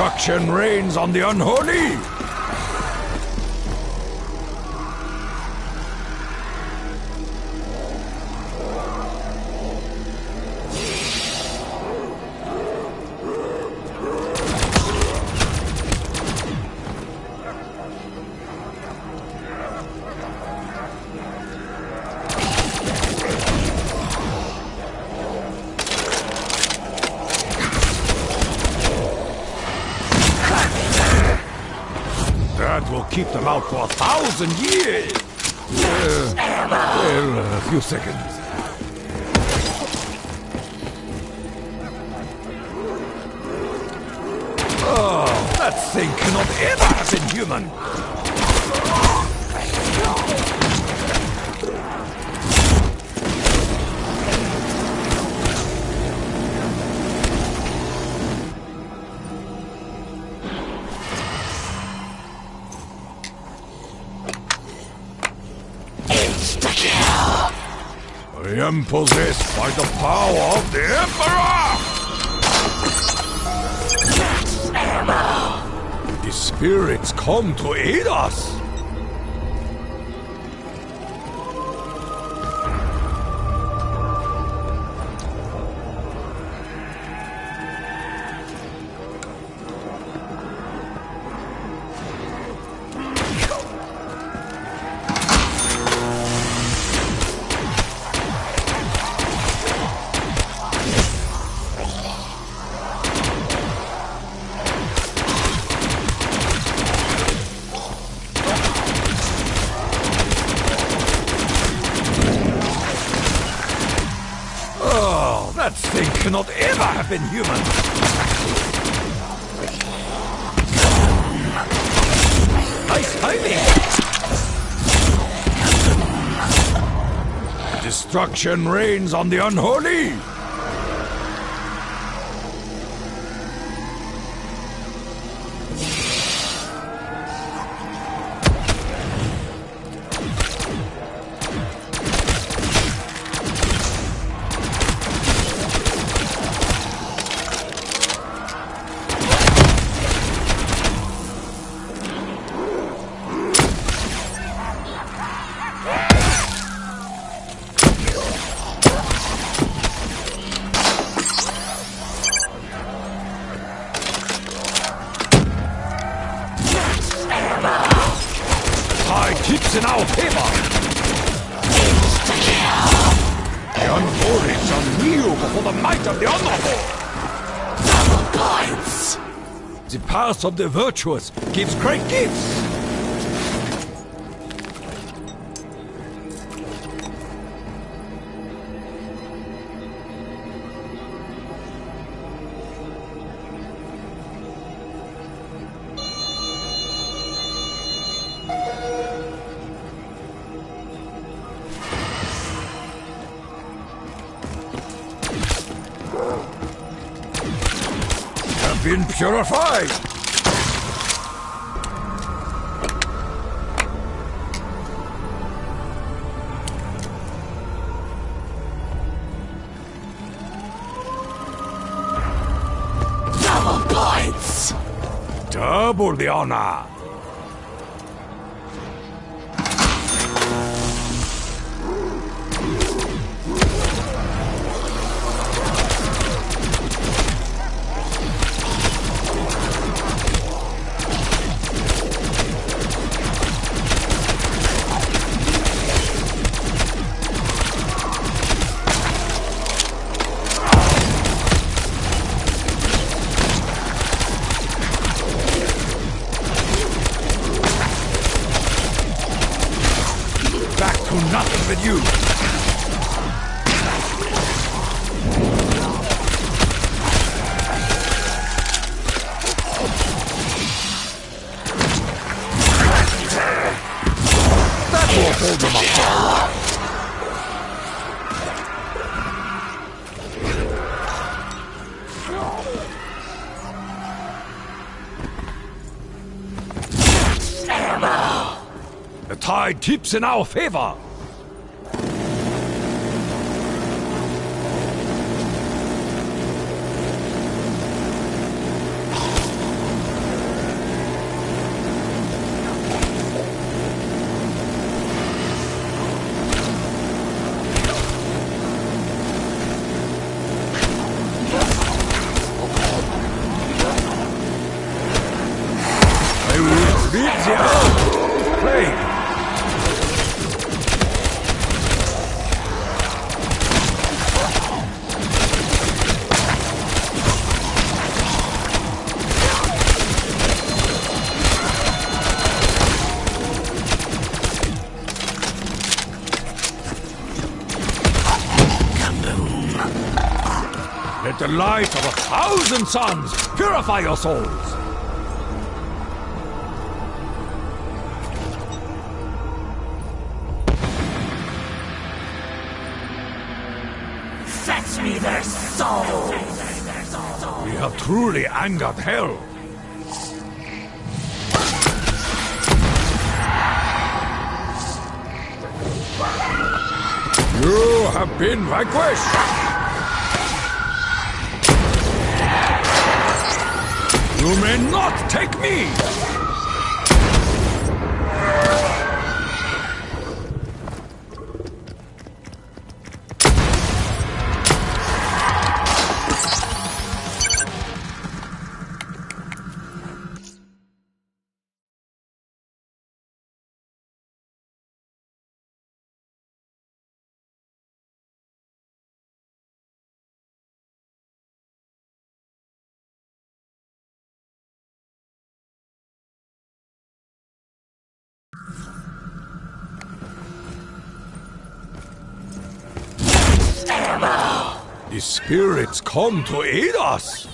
Destruction reigns on the unholy! Thousand years! Uh, well, a few seconds. Oh, that thing cannot ever have been human! Am possessed by the power of the Emperor! The spirits come to aid us! Been human! Nice timing! Destruction reigns on the unholy! Of the virtuous gives great gifts! Been purified! Double the honor! The tide tips in our favor. Suns purify your souls! Fetch me their souls! We have truly angered hell. You have been vanquished! You may not take me! Spirits come to aid us!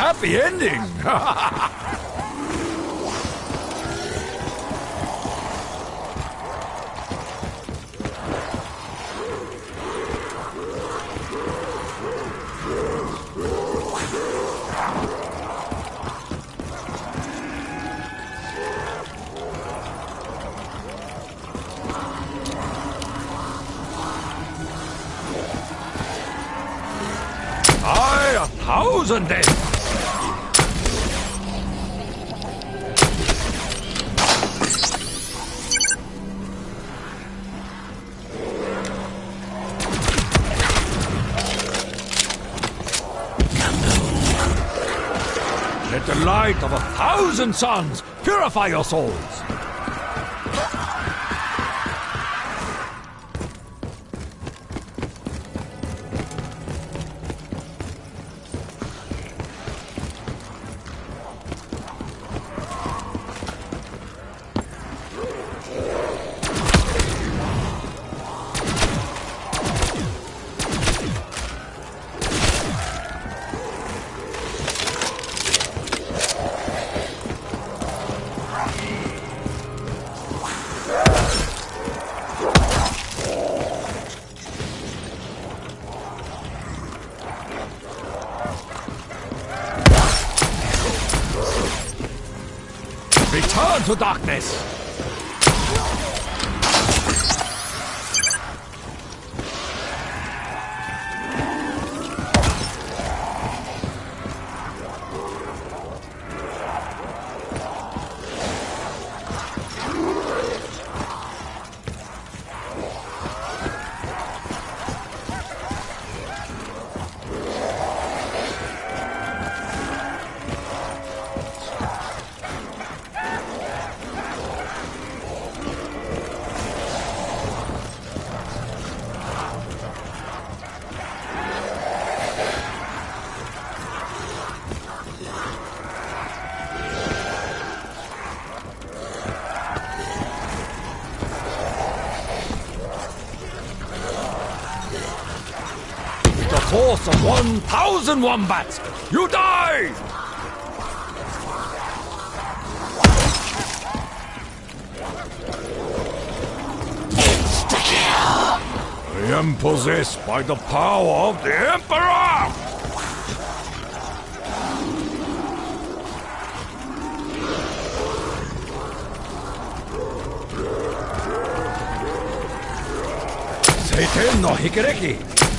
An unhappy ending. Thousand deaths. Thousand sons, purify your souls. To darkness! Force of one thousand wombats! You die! I am possessed by the power of the Emperor! Satan no Hikereki!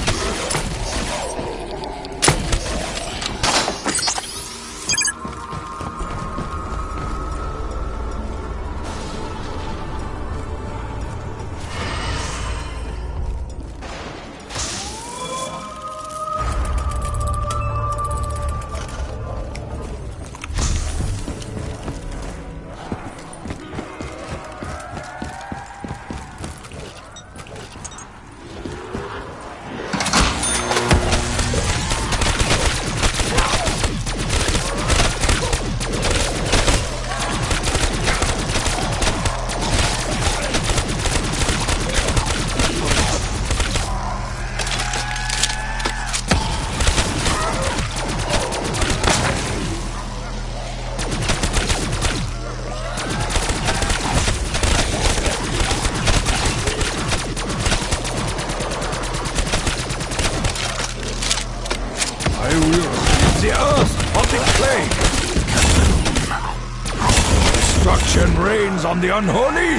The unholy.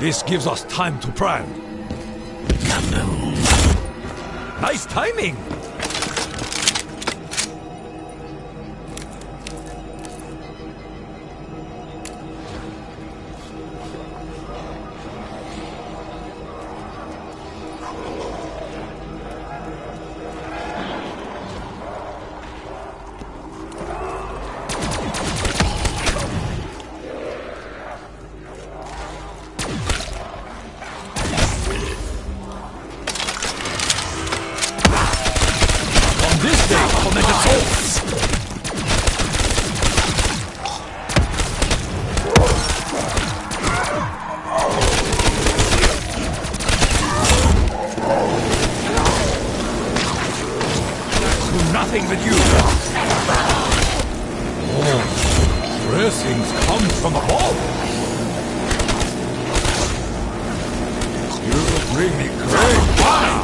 This gives us time to plan. Nice timing. Nothing with you. Oh, blessings come from above. You bring me great honor.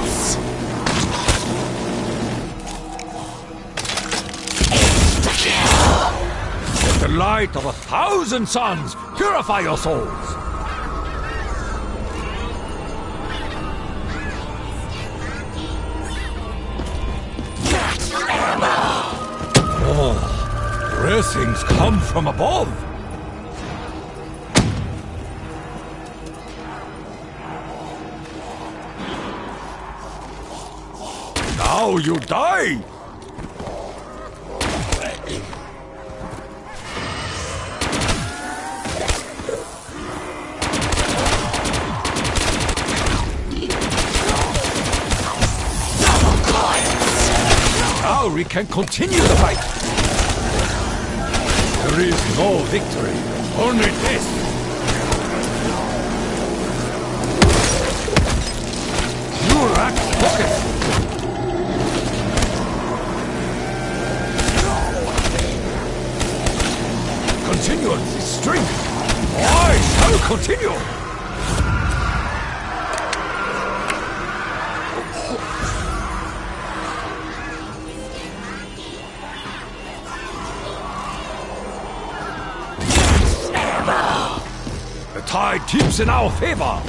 Let the light of a thousand suns purify your souls. Blessings come from above. Now you die! Now we can continue the fight! There is no victory, only death! Lack focus! Continue this strength! I shall continue! Tips in our favor!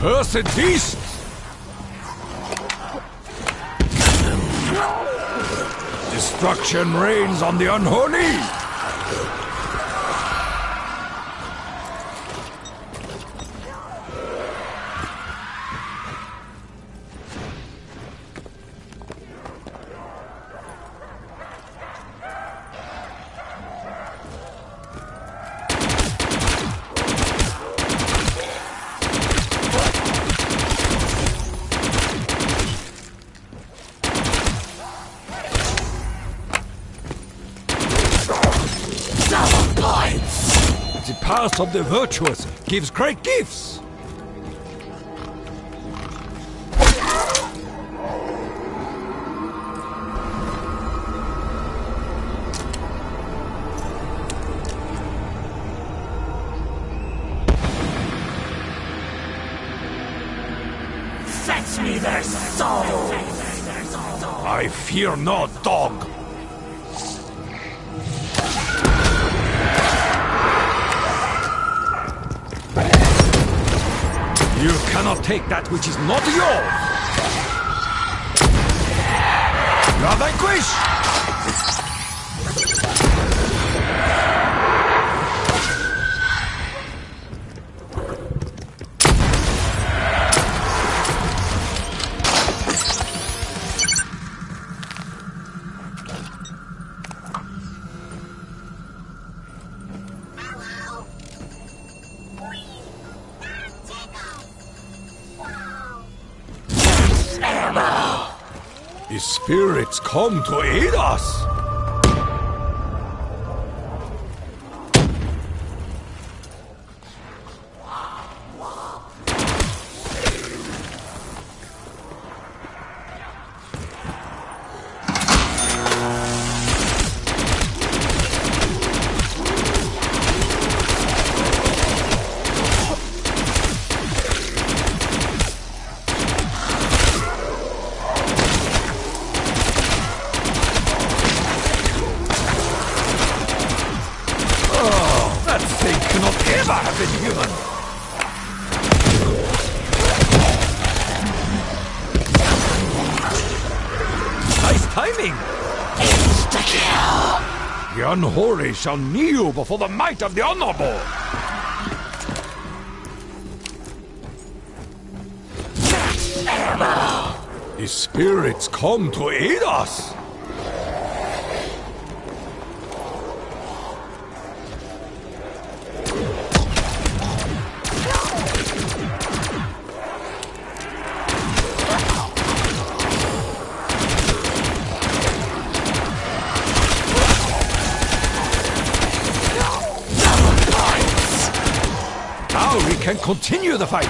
Cursed beast! Destruction reigns on the unholy! Of the virtuous gives great gifts! Fetch me their souls! I fear no dog! You cannot take that which is not yours! You are vanquished! Spirits come to aid us! Timing! Insta-kill! The unholy shall kneel before the might of the honorable! The spirits come to aid us! Continue the fight.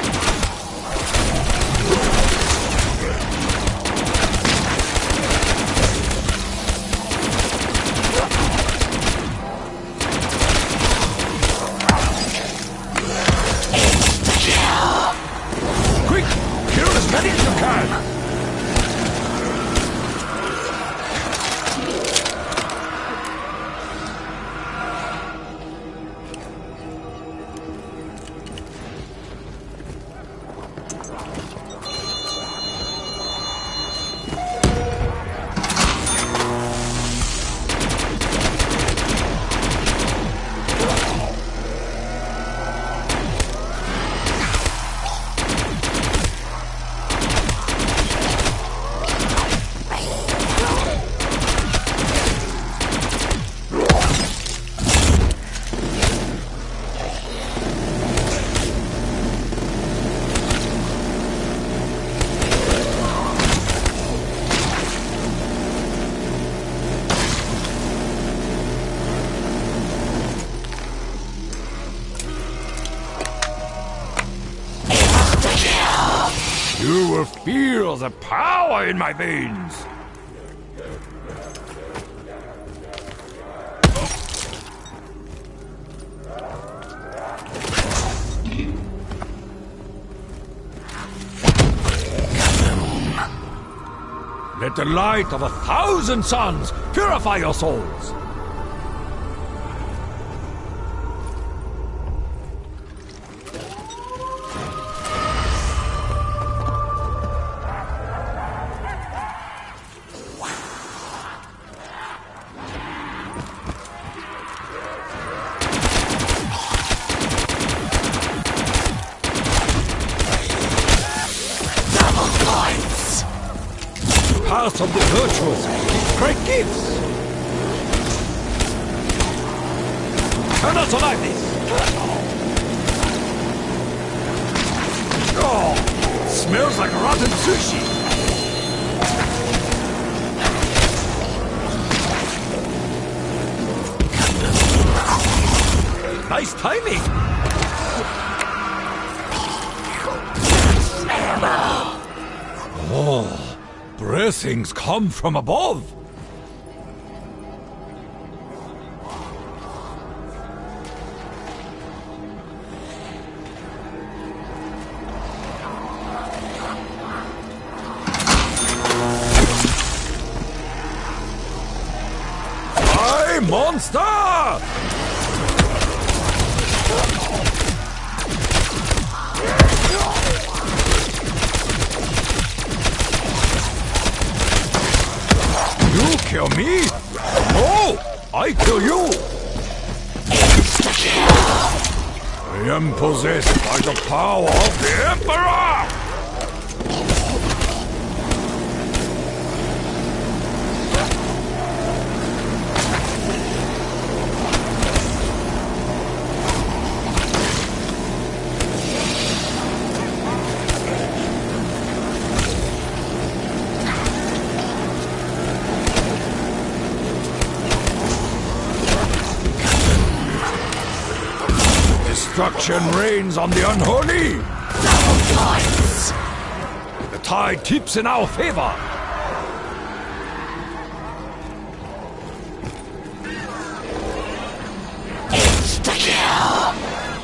Quick! Kill as many as you can! You will feel the power in my veins. Let the light of a thousand suns purify your souls. Gifts. Cannot survive this. Oh, smells like rotten sushi. Nice timing. Oh, blessings come from above. Kill me? No! I kill you! I am possessed by the power of the Emperor! Destruction reigns on the unholy! Double! The tide tips in our favor! Insta-kill!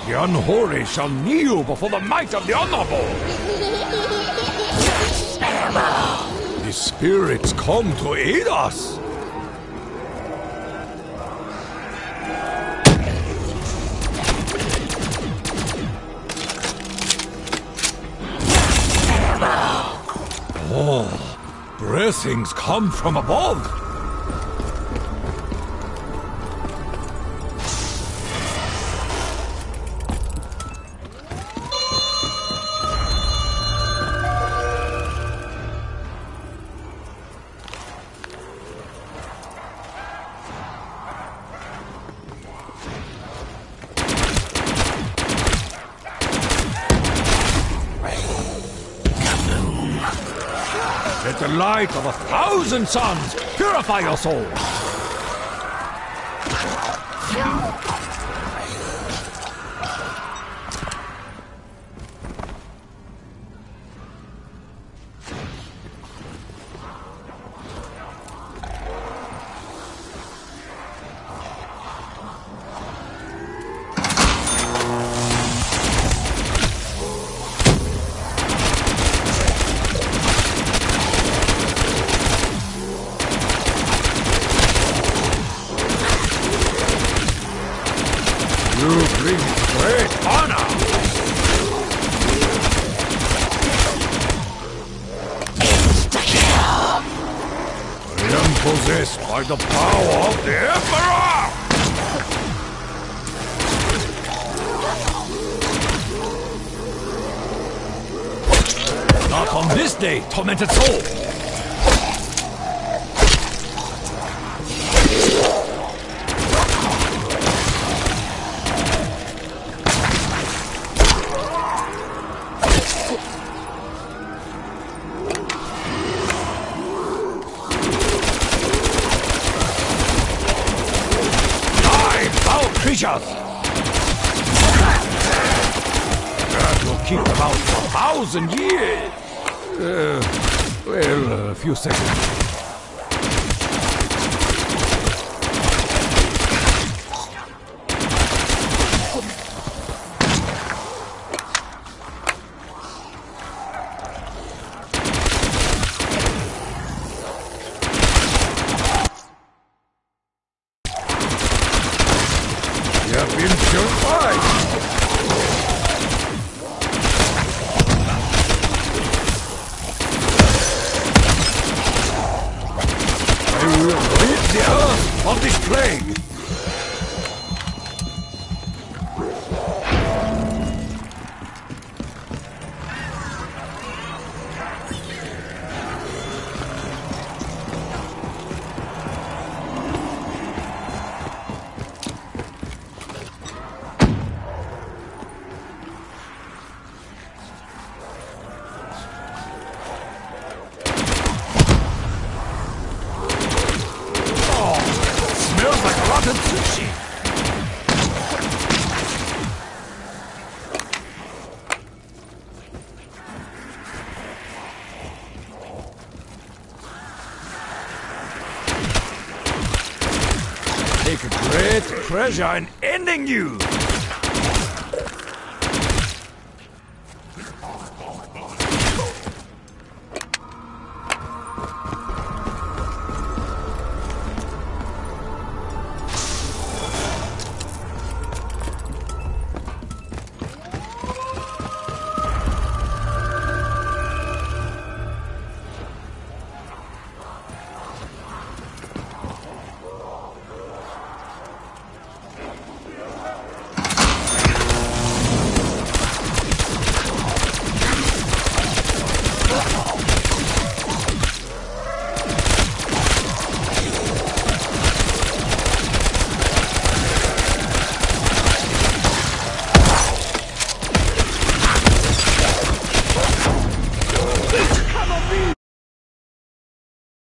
The unholy shall kneel before the might of the honorable! The spirits come to aid us! Blessings come from above! Suns purify your soul! thousand years! Uh, well, a few seconds. off this plane! treasure and ending you!